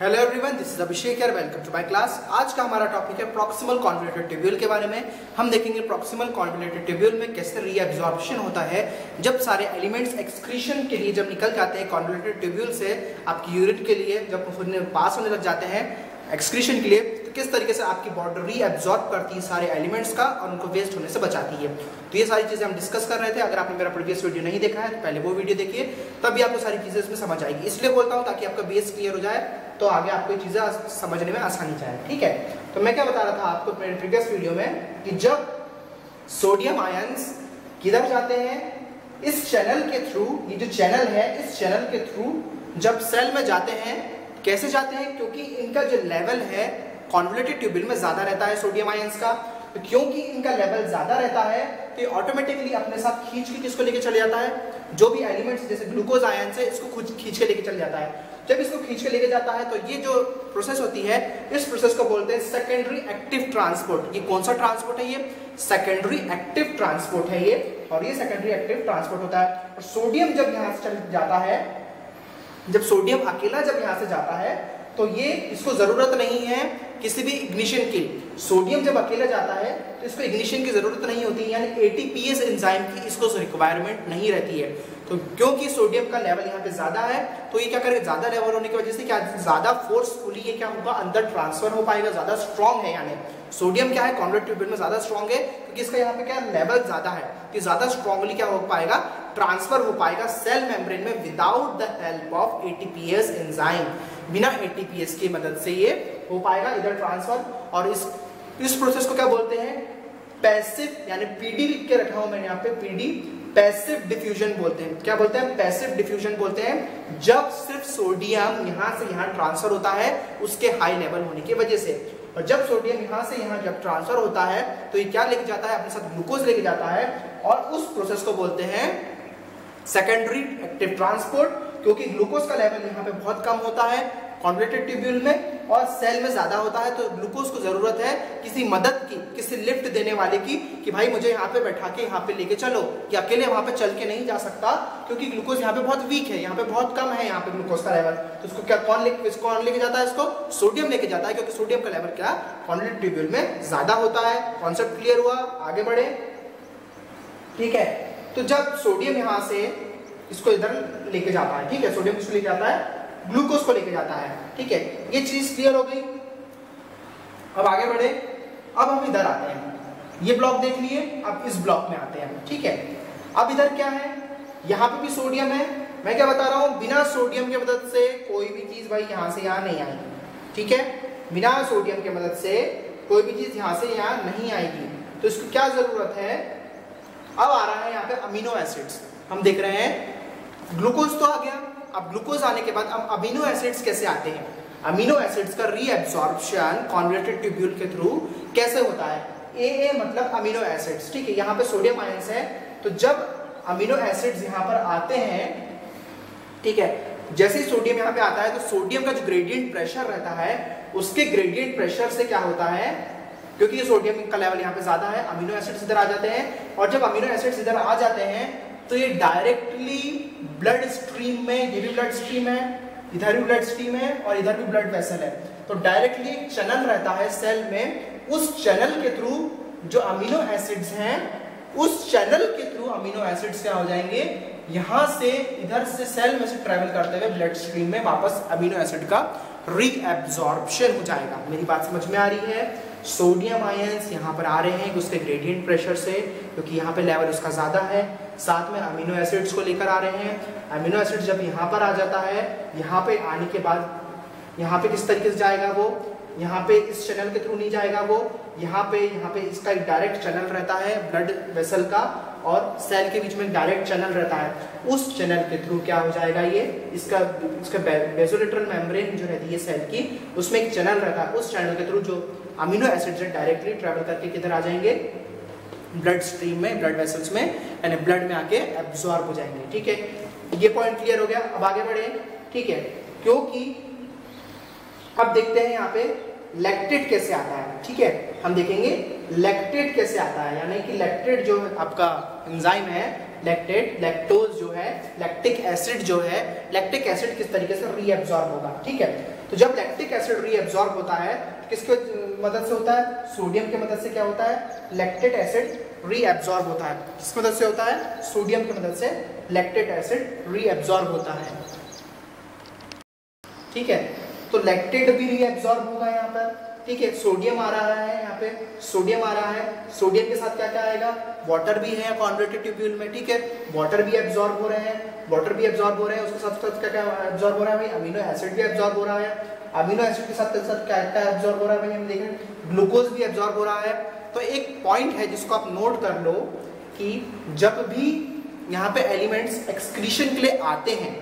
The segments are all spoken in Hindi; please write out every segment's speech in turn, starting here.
Hello everyone this is Abhishek यार वेलकम टू माय क्लास आज का हमारा टॉपिक है प्रॉक्सिमल कॉन्वलेटेड ट्यूब्यूल के बारे में। हम देखेंगे प्रॉक्सिमल कॉन्वलेटेड ट्यूब्यूल में कैसे रीअब्जॉर्प्शन होता है। जब सारे एलिमेंट्स एक्सक्रीशन के लिए जब निकल जाते हैं कॉन्वलेटेड ट्यूब्यूल से आपकी यूरिन के लिए, जब पास होने लग जाते हैं एक्सक्रीशन के लिए तो किस तरीके से आपकी बॉडी रीअब्जॉर्ब करती है सारे एलिमेंट्स का और उनको वेस्ट होने से बचाती है। तो ये सारी चीज़ें हम डिस्कस कर रहे थे। अगर आपने मेरा प्रीवियस वीडियो नहीं देखा है तो पहले वो वीडियो देखिए तब भी आपको सारी चीज़ें इसमें समझ आएगी। इसलिए बोलता हूँ ताकि आपका बेस क्लियर हो जाए। तो आगे आपको चीज़ें समझने में आसानी जाए ठीक है? तो मैं क्या बता रहा था आपको मेरे प्रीवियस वीडियो में कि जब सोडियम आयंस किधर जाते हैं? इस चैनल के थ्रू ये जो चैनल है, इस चैनल के थ्रू जब सेल में जाते हैं, कैसे जाते हैं? क्योंकि इनका जो लेवल है कॉन्वलेटेड ट्यूबिल में ज़्यादा रहता है सोडियम आयंस का। तो क्योंकि इनका लेवल ज़्यादा रहता है तो ऑटोमेटिकली अपने साथ खींच के किसको लेके चले जाता है? जो भी एलिमेंट्स जैसे ग्लूकोज आयन से इसको खींच के लेके चले जाता है। जब इसको खींच के लेके जाता है तो ये जो प्रोसेस होती है, इस प्रोसेस को बोलते हैं सेकेंडरी एक्टिव ट्रांसपोर्ट ये कौन सा ट्रांसपोर्ट है ये? सेकेंडरी एक्टिव ट्रांसपोर्ट है ये, और ये सेकेंडरी एक्टिव ट्रांसपोर्ट होता है। और सोडियम जब यहाँ से जाता है, जब सोडियम अकेला जब यहाँ से जाता है तो ये इसको ज़रूरत नहीं है किसी भी इग्निशन की। सोडियम जब अकेला जाता है तो इसको इग्निशन की ज़रूरत नहीं होती, यानी एटीपीएस एंजाइम की इसको रिक्वायरमेंट नहीं रहती है। तो क्योंकि सोडियम का लेवल यहाँ पे ज़्यादा है तो ये क्या करेगा? ज़्यादा लेवल होने की वजह से क्या ज़्यादा फोर्सफुली ये क्या होगा? अंदर ट्रांसफ़र हो पाएगा, ज़्यादा स्ट्रॉन्ग है यानी। सोडियम क्या है? कॉन्वेट ट्यूबल में ज़्यादा स्ट्रॉन्ग है, क्योंकि इसका यहाँ पे क्या लेवल ज़्यादा है। तो ज़्यादा स्ट्रॉन्गली क्या हो पाएगा? ट्रांसफ़र हो पाएगा सेल मेम्ब्रेन में without the help of ATPase enzyme बिना एटीपीएस की मदद से ये हो पाएगा, इधर ट्रांसफ़र और इस इस प्रोसेस को क्या बोलते हैं? पैसिव यानी पीडी लिख के रखा हूँ मैंने यहाँ पे पीडी पैसिव डिफ्यूजन बोलते हैं। क्या बोलते हैं? पैसिव डिफ्यूजन बोलते हैं। जब सिर्फ़ सोडियम यहाँ से यहाँ ट्रांसफ़र होता है, उसके हाई लेवल होने की वजह से। और जब सोडियम यहाँ से यहाँ जब ट्रांसफ़र होता है तो ये क्या लेके जाता है? अपने साथ ग्लूकोज लेके जाता है। और उस प्रोसेस को बोलते हैं सेकेंडरी एक्टिव ट्रांसपोर्ट क्योंकि ग्लूकोज का लेवल यहाँ पे बहुत कम होता है। कॉन्वेटेड ट्यूब्यूल में और सेल में ज़्यादा होता है तो ग्लूकोज को ज़रूरत है किसी मदद की, किसी लिफ्ट देने वाले की, कि भाई मुझे यहाँ पे बैठा के, यहाँ पे लेके चलो, कि अकेले वहाँ पे चल के नहीं जा सकता, क्योंकि ग्लूकोज यहाँ पे बहुत वीक है, यहाँ पे बहुत कम है यहाँ पे ग्लूकोज का लेवल तो उसको क्या, कौन लेके कौन लेके जाता है इसको? सोडियम लेके जाता है, क्योंकि सोडियम का लेवल क्या? कॉन्वेटेड ट्यूब्यूल में ज़्यादा होता है. कॉन्सेप्ट क्लियर हुआ? आगे बढ़े. ठीक है? तो जब सोडियम यहाँ से इसको इधर लेके जाता है, ठीक है? सोडियम किसको लेके जाता है ग्लूकोज को लेके जाता है। ठीक है? ये चीज़ क्लियर हो गई। अब आगे बढ़े। अब हम इधर आते हैं। ये ब्लॉक देख लिए। अब इस ब्लॉक में आते हैं। ठीक है? अब इधर क्या है? यहाँ पे भी सोडियम है। मैं क्या बता रहा हूँ? बिना सोडियम की मदद से कोई भी चीज़ भाई यहाँ से यहाँ नहीं आएगी। ठीक है? बिना सोडियम की मदद से कोई भी चीज़ यहाँ से यहाँ नहीं आएगी। तो इसको क्या ज़रूरत है? अब आ रहा है यहाँ पे अमीनो एसिड्स हम देख रहे हैं। ग्लूकोज तो आ गया। अब ग्लूकोज आने के बाद अब अमीनो एसिड्स कैसे आते हैं? अमीनो एसिड्स का रीएब्सॉर्प्शन कॉन्वर्टेड ट्यूब्यूल के थ्रू कैसे होता है? ए ए मतलब अमीनो एसिड्स ठीक है? यहाँ पे सोडियम आयंस है। तो जब अमीनो एसिड्स यहाँ पर आते हैं, ठीक है? जैसे ही सोडियम यहाँ पे आता है तो सोडियम का जो ग्रेडियंट प्रेशर रहता है, उसके ग्रेडियंट प्रेशर से क्या होता है? क्योंकि ये सोडियम का लेवल यहाँ पे ज़्यादा है अमीनो एसिड्स इधर आ जाते हैं। और जब अमीनो एसिड्स इधर आ जाते हैं तो ये डायरेक्टली ब्लड स्ट्रीम में, ये भी ब्लड स्ट्रीम है, इधर भी ब्लड स्ट्रीम है और इधर भी ब्लड वेसल है। तो डायरेक्टली एक चैनल रहता है सेल में, उस चैनल के थ्रू जो अमीनो एसिड्स हैं, उस चैनल के थ्रू अमीनो एसिड्स क्या हो जाएँगे? यहाँ से इधर से सेल में से ट्रेवल करते हुए ब्लड स्ट्रीम में वापस अमीनो एसिड का रीएब्जॉर्प्शन हो जाएगा। मेरी बात समझ में आ रही है? सोडियम आयंस यहाँ पर आ रहे हैं, उसके ग्रेडियंट प्रेशर से, क्योंकि यहाँ पे लेवल उसका ज़्यादा है। साथ में अमीनो एसिड्स को लेकर आ रहे हैं। अमीनो एसिड जब यहाँ पर आ जाता है, यहाँ पे आने के बाद, यहाँ पे किस तरीके से जाएगा वो? यहाँ पे इस चैनल के थ्रू नहीं जाएगा वो। यहाँ पे यहाँ पे इसका एक डायरेक्ट चैनल रहता है ब्लड वेसल का, और सेल के बीच में डायरेक्ट चैनल रहता है। उस चैनल के थ्रू क्या हो जाएगा ये? इसका इसका बेजोलेटरल मेम्ब्रेन जो रहती है सेल की, उसमें एक चैनल रहता है। उस चैनल के थ्रू जो अमीनो एसिड डायरेक्टली ट्रेवल करके किधर आ जाएँगे? ब्लड स्ट्रीम में ब्लड वेसल्स में यानी ब्लड में आके एब्जॉर्ब हो जाएँगे, ठीक है? ये पॉइंट क्लियर हो गया, अब आगे बढ़े, ठीक है? क्योंकि अब देखते हैं यहाँ पे लैक्टेट कैसे आता है, ठीक है? हम देखेंगे लैक्टेट कैसे आता है, यानी कि लैक्टेट जो आपका एंजाइम है लैक्टेट लैक्टोज जो है लैक्टिक एसिड जो है लैक्टिक एसिड किस तरीके से रीअब्सॉर्ब होगा, ठीक है? तो जब लैक्टिक एसिड रीएब्जॉर्ब होता है, किसके मदद से होता है? सोडियम के मदद से क्या होता है? लैक्टेट एसिड रीएब्जॉर्ब होता है। किस मदद से होता है? सोडियम की मदद से लैक्टेट एसिड रीएब्जॉर्ब होता है। ठीक है? तो लैक्टेट भी रीएब्जॉर्ब होगा यहाँ पर। ठीक है सोडियम आ रहा है यहाँ पे सोडियम आ रहा है। सोडियम के साथ क्या क्या आएगा? वाटर भी है कॉन्वर्टेड ट्यूब्यूल में, ठीक है? वाटर भी एब्जॉर्ब हो रहे हैं। वाटर भी एब्जॉर्ब हो रहे हैं, उसके साथ साथ क्या क्या एब्जॉर्ब हो रहा है भाई? अमीनो एसिड भी एब्जॉर्ब हो रहा है। अमीनो एसिड के साथ साथ क्या क्या एब्जॉर्ब हो रहा है भाई? हम देख ग्लूकोज भी एब्जॉर्ब हो रहा है। तो एक पॉइंट है जिसको आप नोट कर लो कि जब भी यहाँ पे एलिमेंट्स एक्सक्रीशन के लिए आते हैं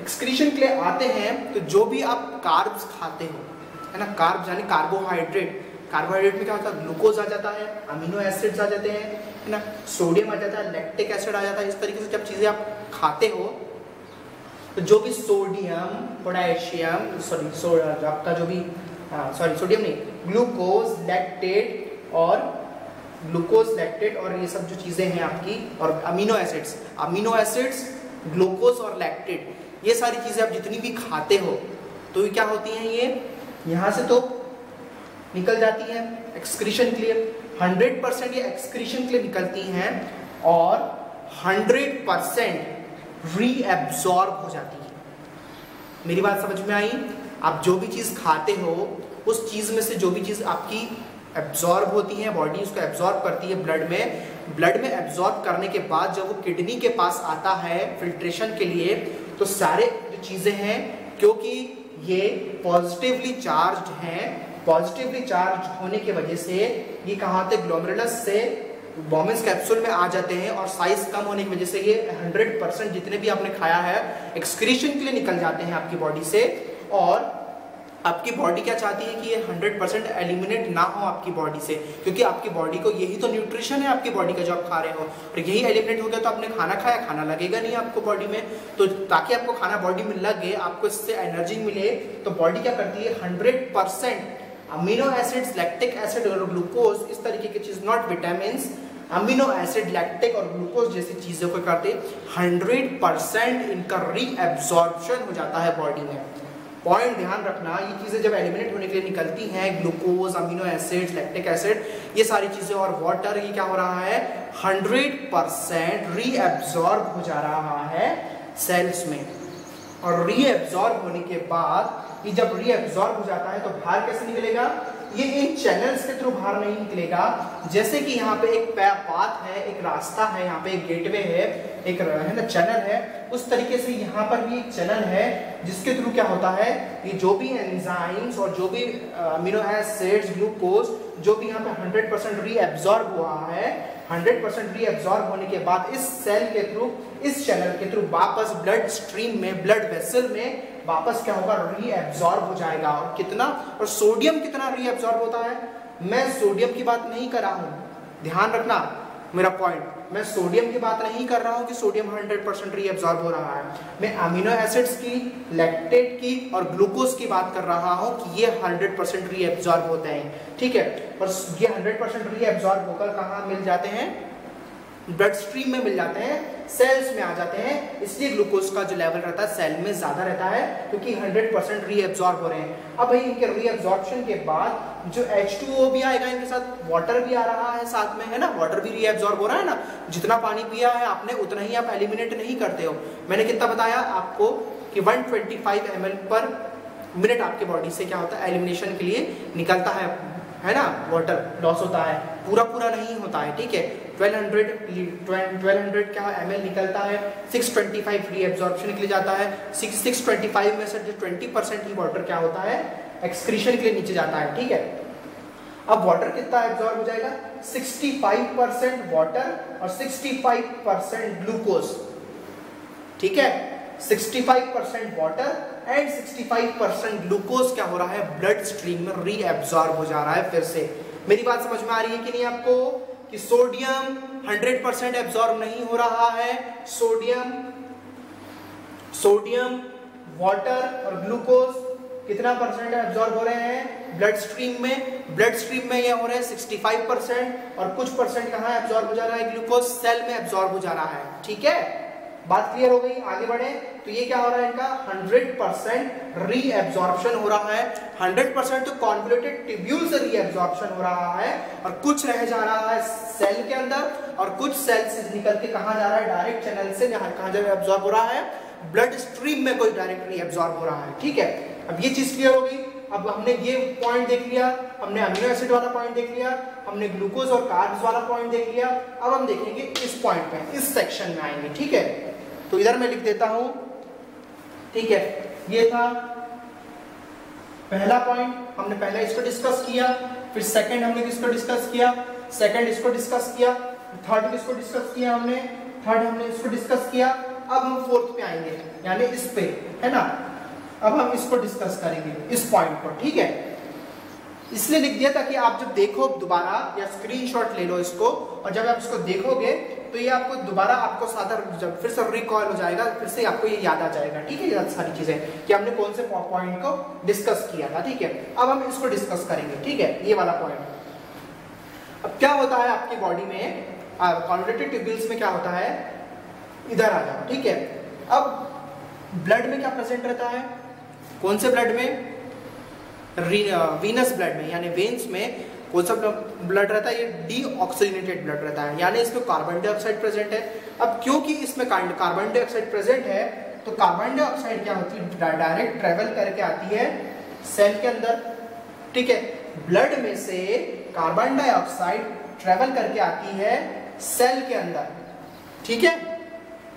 एक्सक्रीशन के लिए आते हैं तो जो भी आप कार्ब्स खाते हो है ना कार्ब यानी कार्बोहाइड्रेट कार्बोहाइड्रेट में क्या होता है? ग्लूकोज आ जाता है अमीनो एसिड्स आ जाते हैं, है ना सोडियम आ जाता है लैक्टिक एसिड आ जाता है। इस तरीके से जब चीज़ें आप खाते हो तो जो भी सोडियम पोटेशियम सॉरी आपका जो भी सॉरी सोडियम नहीं ग्लूकोज लैक्टेट और ग्लूकोज लैक्टेट और ये सब जो चीज़ें हैं आपकी, और amino acids amino acids glucose और लैक्टेट ये सारी चीज़ें आप जितनी भी खाते हो तो ये क्या होती हैं ये? यहाँ से तो निकल जाती है एक्सक्रीशन के लिए। हंड्रेड परसेंट ये एक्सक्रीशन के लिए निकलती हैं और हंड्रेड परसेंट रीएब्जॉर्ब हो जाती है। मेरी बात समझ में आई? आप जो भी चीज़ खाते हो, उस चीज़ में से जो भी चीज़ आपकी एब्जॉर्ब होती है बॉडी उसको एब्जॉर्ब करती है ब्लड में ब्लड में एब्जॉर्ब करने के बाद जब वो किडनी के पास आता है फिल्ट्रेशन के लिए तो सारे जो चीज़ें हैं, क्योंकि ये पॉजिटिवली चार्ज हैं। पॉजिटिवली चार्ज होने की वजह से ये कहाँ आते ग्लोमरुलस से बॉमिस कैप्सूल में आ जाते हैं और साइज़ कम होने की वजह से ये 100 परसेंट जितने भी आपने खाया है एक्सक्रीशन के लिए निकल जाते हैं आपकी बॉडी से। और आपकी बॉडी क्या चाहती है कि ये 100 परसेंट एलिमिनेट ना हो आपकी बॉडी से? क्योंकि आपकी बॉडी को यही तो न्यूट्रिशन है आपकी बॉडी का जो आप खा रहे हो। और यही एलिमिनेट हो गया तो आपने खाना खाया, खाना लगेगा नहीं आपको बॉडी में। तो ताकि आपको खाना बॉडी में लगे, आपको इससे एनर्जी मिले तो बॉडी क्या करती है? Hundred amino acids lactic acid और ग्लूकोज इस तरीके की चीज़ not vitamin amino acid lactic और ग्लूकोज जैसी चीज़ों को करते 100 परसेंट इनका रीएब्जॉर्प्शन हो जाता है बॉडी में। पॉइंट ध्यान रखना, ये चीज़ें जब एलिमिनेट होने के लिए निकलती हैं glucose amino acid lactic acid ये सारी चीज़ें और वाटर ये क्या हो रहा है? 100 परसेंट रीएब्जॉर्ब हो जा रहा है सेल्स में। और रीएब्जॉर्ब होने के बाद, ये जब रीएब्जॉर्ब हो जाता है तो बाहर कैसे निकलेगा? ये इन चैनल्स के थ्रू बाहर नहीं निकलेगा। जैसे कि यहाँ पे एक पाथ है, एक रास्ता है, यहाँ पे एक गेटवे है, एक है ना चैनल है। उस तरीके से यहाँ पर भी एक चैनल है, जिसके थ्रू क्या होता है? ये जो भी एंजाइम्स और जो भी अमीनो एसिड्स ग्लूकोज जो भी यहाँ पे 100 परसेंट रीएब्जॉर्ब हुआ है 100 परसेंट रीअब्जॉर्ब होने के बाद इस सेल के थ्रू इस चैनल के थ्रू वापस ब्लड स्ट्रीम में ब्लड वेसल में वापस क्या होगा? रीअब्जॉर्ब हो जाएगा। और कितना? और सोडियम कितना रीअब्जॉर्ब होता है? मैं सोडियम की बात नहीं कर रहा हूँ। ध्यान रखना मेरा पॉइंट मैं सोडियम की बात नहीं कर रहा हूँ कि सोडियम 100 परसेंट रीअब्जॉर्ब हो रहा है. मैं अमीनो एसिड्स की लैक्टेट की और ग्लूकोज की बात कर रहा हूँ कि ये 100 परसेंट रीअब्जॉर्ब होते हैं. ठीक है? और ये 100 परसेंट रीअब्जॉर्ब होकर कहाँ मिल जाते हैं? ब्लड स्ट्रीम में मिल जाते हैं सेल्स में आ जाते हैं, इसलिए ग्लूकोज का जो लेवल रहता है सेल में ज़्यादा रहता है, क्योंकि 100 परसेंट रीएब्जॉर्ब हो रहे हैं। अब भाई इनके रीएब्जॉर्प्शन के बाद जो H2O भी आएगा इनके साथ वाटर भी आ रहा है साथ में, है ना? वाटर भी रीएब्जॉर्ब हो रहा है ना? जितना पानी पिया है आपने, उतना ही आप एलिमिनेट नहीं करते हो। मैंने कितना बताया आपको कि 125 ml पर मिनट आपके बॉडी से क्या होता है? एलिमिनेशन के लिए निकलता है है ना? वाटर लॉस होता है पूरा पूरा नहीं होता है, ठीक है? 1200 1200 क्या एम निकलता है 625 फ्री एब्जॉर्प्शन के लिए जाता है 625 में से जो 20 परसेंट ही वाटर क्या होता है? एक्सक्रीशन के लिए नीचे जाता है, ठीक है? अब वाटर कितना एब्जॉर्ब हो जाएगा? 65 परसेंट वाटर और 65 परसेंट ग्लूकोज ठीक है? 65 percent water and 65 percent glucose क्या हो रहा है? ब्लड स्ट्रीम में रीएब्जॉर्ब हो जा रहा है फिर से। मेरी बात समझ में आ रही है कि नहीं आपको? कि सोडियम 100 परसेंट एब्जॉर्ब नहीं हो रहा है। सोडियम सोडियम वाटर और ग्लूकोज कितना परसेंट एब्जॉर्ब हो रहे हैं? ब्लड स्ट्रीम में। ब्लड स्ट्रीम में ये हो रहे हैं 65 परसेंट और कुछ परसेंट कहाँ एब्जॉर्ब हो जा रहा है? ग्लूकोज सेल में एब्जॉर्ब हो जा रहा है। ठीक है? बात क्लियर हो गई, आगे बढ़े। तो ये क्या हो रहा है इनका? 100% परसेंट रीएब्जॉर्प्शन हो रहा है। 100 परसेंट तो कॉन्वोलेटेड टिब्यूल से रीएब्जॉर्प्शन हो रहा है और कुछ रह जा रहा है सेल के अंदर और कुछ सेल से निकल के कहा जा रहा है? डायरेक्ट चैनल से कहा जा एब्जॉर्ब हो रहा है। ब्लड स्ट्रीम में कोई डायरेक्टली एब्जॉर्ब हो रहा है, ठीक है? अब ये चीज़ क्लियर हो गई। अब हमने ये पॉइंट देख लिया, हमने अमीनो एसिड वाला पॉइंट देख लिया, हमने ग्लूकोज और कार्ब्स वाला पॉइंट देख लिया। अब हम देखेंगे इस पॉइंट पे इस सेक्शन में आएँगे, ठीक है? तो इधर मैं लिख देता हूँ, ठीक है, ये था पहला पॉइंट हमने पहला इसको डिस्कस किया, फिर सेकंड हमने किसको डिस्कस किया? सेकंड इसको डिस्कस किया थर्ड किसको डिस्कस किया हमने? थर्ड हमने इसको डिस्कस किया, अब हम फोर्थ पे आएँगे, यानी इस पे, है ना? अब हम इसको डिस्कस करेंगे, इस पॉइंट पर ठीक है? इसलिए लिख दिया ताकि आप जब देखो दोबारा या स्क्रीनशॉट ले लो इसको, और जब आप इसको देखोगे तो ये आपको दोबारा आपको सादा जब फिर से रिकॉल हो जाएगा, फिर से आपको ये याद आ जाएगा, ठीक है? ये सारी चीज़ें कि हमने कौन से पॉइंट को डिस्कस किया था, ठीक है? अब हम इसको डिस्कस करेंगे, ठीक है? ये वाला पॉइंट अब क्या होता है आपकी बॉडी में? कॉन्वेटेड ट्यूब्यूल्स में क्या होता है? इधर आ जाओ, ठीक है? अब ब्लड में क्या प्रेजेंट रहता है? कौन से ब्लड में? वीनस ब्लड में, यानी वेन्स में कौन सा ब्लड रहता है? ये डी ऑक्सीजनेटेड ब्लड रहता है। यानी इसमें कार्बन डाइऑक्साइड प्रेजेंट है। अब क्योंकि इसमें कार्बन डाइऑक्साइड प्रेजेंट है तो कार्बन डाइऑक्साइड क्या होती है? डायरेक्ट ट्रेवल करके आती है सेल के अंदर। ठीक है? ब्लड में से कार्बन डाइऑक्साइड ट्रेवल करके आती है सेल के अंदर। ठीक है?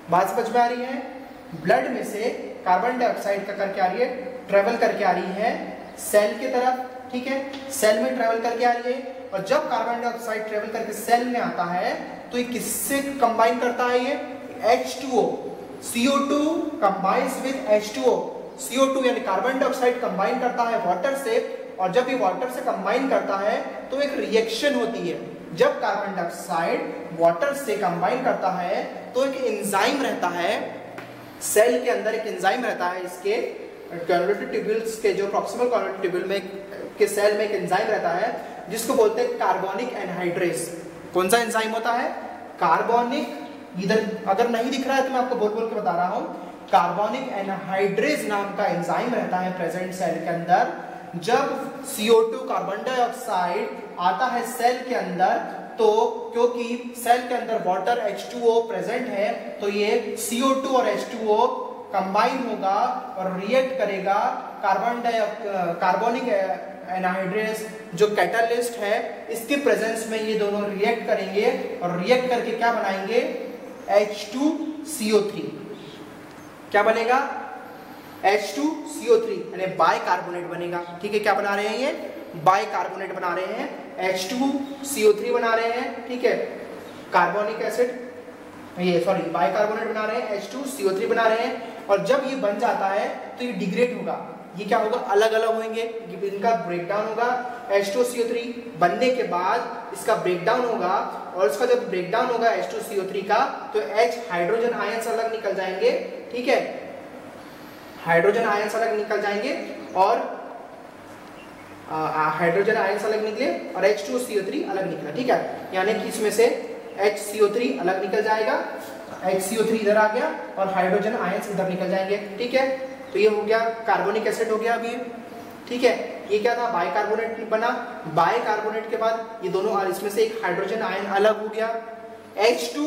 बात समझ में आ रही है? ब्लड में से कार्बन डाइऑक्साइड का करके आ रही है ट्रेवल करके आ रही है सेल की तरफ़। ठीक है? सेल में ट्रेवल करके आ रही है और जब कार्बन डाइऑक्साइड ट्रेवल करके सेल में आता है तो ये किससे कंबाइन करता है ये? H2O CO2 combines with H2O CO2 यानी कार्बन डाइऑक्साइड कंबाइन करता है वाटर से और जब ये वाटर से कंबाइन करता है तो एक रिएक्शन होती है। जब कार्बन डाइऑक्साइड वाटर से कंबाइन करता है तो एक एंजाइम रहता है। सेल के अंदर एक एंजाइम रहता है इसके ट्यूब्यूल्स के, जो प्रॉक्सिमल ट्यूब्यूल में के सेल में एक एंजाइम रहता है, जिसको बोलते हैं कार्बोनिक एनहाइड्रेस कौन सा एंजाइम होता है? कार्बोनिक इधर अगर नहीं दिख रहा है तो मैं आपको बोल बोल के बता रहा हूँ। कार्बोनिक एनहाइड्रेस नाम का एंजाइम रहता है प्रेजेंट सेल के अंदर। जब CO2 कार्बन डाइऑक्साइड आता है सेल के अंदर तो क्योंकि सेल के अंदर वाटर H2O प्रेजेंट है तो ये CO2 और H2O कंबाइन होगा और रिएक्ट करेगा कार्बन डाइ कार्बोनिक एनहाइड्रेस जो कैटालिस्ट है, इसके प्रेजेंस में ये दोनों रिएक्ट करेंगे और रिएक्ट करके क्या बनाएँगे? H2CO3 क्या बनेगा? H2CO3 यानी बाय कार्बोनेट बनेगा। ठीक है, क्या बना रहे हैं ये? बाय कार्बोनेट बना रहे हैं। H2CO3 बना रहे हैं। ठीक है कार्बोनिक एसिड ये सॉरी बाइकार्बोनेट बना रहे हैं। H2CO3 बना रहे हैं। और जब ये बन जाता है तो ये डिग्रेड होगा। ये क्या होगा? अलग अलग होंगे इनका ब्रेकडाउन होगा। H2CO3 बनने के बाद इसका ब्रेकडाउन होगा, और इसका जब ब्रेकडाउन होगा H2CO3 का तो H हाइड्रोजन आयंस अलग निकल जाएँगे, ठीक है? हाइड्रोजन आयंस अलग निकल जाएँगे, और हाइड्रोजन आयंस अलग निकले, और H2CO3 अलग निकला, ठीक है? यानी कि इसमें से HCO3 अलग निकल जाएगा HCO3 इधर आ गया, और हाइड्रोजन आयंस इधर निकल जाएँगे, ठीक है? तो ये हो गया कार्बोनिक एसिड हो गया अभी ठीक है, ये क्या था? बाइकार्बोनेट बना। बाइकार्बोनेट के बाद ये दोनों इसमें से एक हाइड्रोजन आयन अलग हो गया। H2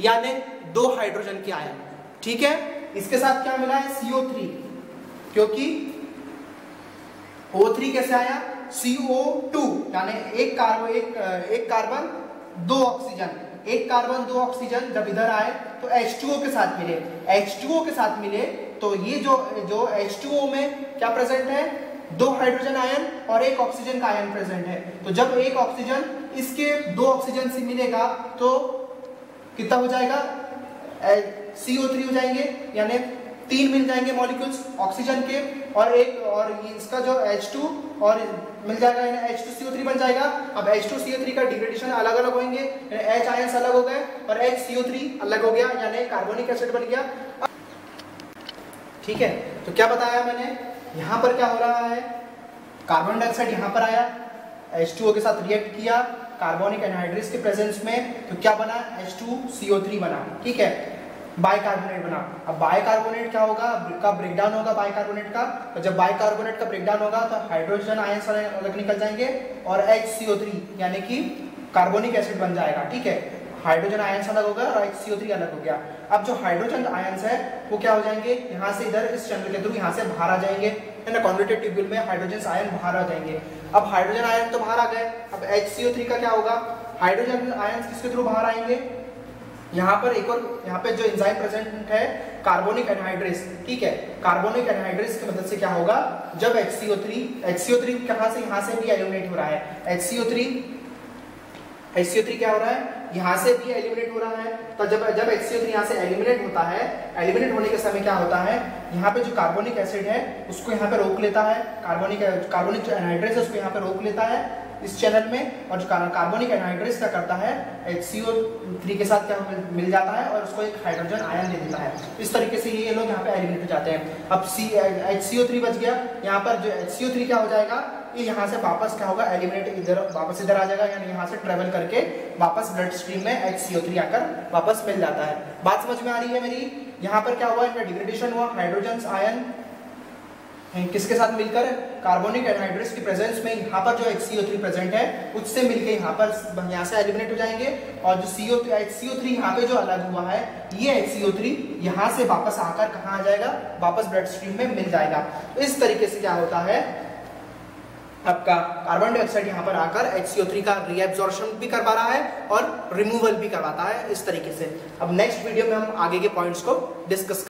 यानी दो हाइड्रोजन के आयन। ठीक है? इसके साथ क्या मिला है? CO3 क्योंकि O3 कैसे आया? CO2 यानी एक कार्बन एक एक कार्बन, दो ऑक्सीजन एक कार्बन, दो ऑक्सीजन जब इधर आए तो H2O के साथ मिले। H2O के साथ मिले तो ये जो जो H2O में क्या प्रेजेंट है? दो हाइड्रोजन आयन और एक ऑक्सीजन का आयन प्रेजेंट है। तो जब एक ऑक्सीजन इसके दो ऑक्सीजन से मिलेगा तो कितना हो जाएगा? CO3 हो जाएँगे, यानी तीन मिल जाएँगे मॉलिक्यूल्स ऑक्सीजन के, और एक, और इसका जो H2 और मिल जाएगा H2CO3 बन जाएगा। अब H2CO3 का डिग्रेडेशन अलग अलग होंगे H आयंस अलग हो गए, और HCO3 अलग हो गया, यानी कार्बोनिक एसिड बन गया। ठीक है? तो क्या बताया मैंने? यहाँ पर क्या हो रहा है? कार्बन डाइऑक्साइड यहाँ पर आया H2O के साथ रिएक्ट किया कार्बोनिक एनहाइड्रेस के प्रेजेंस में तो क्या बना? H2CO3 बना, ठीक है? बाइकार्बोनेट बना। अब बाइकार्बोनेट क्या होगा? का ब्रेकडाउन होगा बाइकार्बोनेट का। तो जब बाइकार्बोनेट का ब्रेकडाउन होगा तो हाइड्रोजन आयंस अलग निकल जाएँगे और HCO3 यानी कि कार्बोनिक एसिड बन जाएगा, ठीक है? हाइड्रोजन आयंस अलग होगा और HCO3 अलग हो गया। अब जो हाइड्रोजन आयंस है, वो क्या हो जाएँगे? यहाँ से इधर, इस चैनल के थ्रू यहाँ से बाहर आ जाएँगे। है ट्यूब्यूल में हाइड्रोजन आयन बाहर आ जाएँगे। अब हाइड्रोजन आयन तो बाहर आ गए। अब HCO3 का क्या होगा? हाइड्रोजन आयन किसके थ्रू बाहर आएँगे? यहाँ पर एक और, यहाँ पे जो एंजाइम प्रेजेंट है कार्बोनिक एनहाइड्रेस ठीक है? कार्बोनिक एनहाइड्रेस की मदद से क्या होगा? जब HCO3 HCO3 कहाँ से, यहाँ से भी एलिमिनेट हो रहा है। HCO3 HCO3 क्या हो रहा है? यहाँ से भी एलिमिनेट हो रहा है। तो जब जब HCO3 यहाँ से एलिमिनेट होता है एलिमिनेट होने के समय क्या होता है? यहाँ पे जो कार्बोनिक एसिड है, उसको यहाँ पे रोक लेता है। कार्बोनिक कार्बोनिक एनहाइड्रेस उसको यहाँ पे रोक लेता है इस चैनल में। और जो कार्बोनिक एनहाइड्रेस क्या करता है? HCO3 के साथ क्या मिल जाता है और उसको एक हाइड्रोजन आयन दे देता है। इस तरीके से ये लोग यहाँ पे एलिमिनेट हो जाते हैं। अब सी HCO3 बच गया। यहाँ पर जो HCO3 क्या हो जाएगा? ये यहाँ से वापस क्या होगा? एलिमिनेट इधर, वापस इधर आ जाएगा, यानी यहाँ से ट्रेवल करके वापस ब्लड स्ट्रीम में HCO3 आकर वापस मिल जाता है। बात समझ में आ रही है मेरी? यहाँ पर क्या हुआ? इनका डिग्रेडेशन हुआ। हाइड्रोजन आयन किसके साथ मिलकर? कार्बोनिक एनहाइड्रेस की प्रेजेंस में यहाँ पर जो HCO3 प्रेजेंट है, उससे मिलके यहाँ पर यहाँ से एलिमिनेट हो जाएँगे। और जो CO HCO3 यहाँ पे जो अलग हुआ है, ये HCO3 यहाँ से वापस आकर कहाँ आ जाएगा? वापस ब्लड स्ट्रीम में मिल जाएगा। इस तरीके से क्या होता है? आपका कार्बन डाइऑक्साइड यहाँ पर आकर HCO3 का रीएब्जॉर्शन भी करवा रहा है और रिमूवल भी करवाता है इस तरीके से। अब नेक्स्ट वीडियो में हम आगे के पॉइंट्स को डिस्कस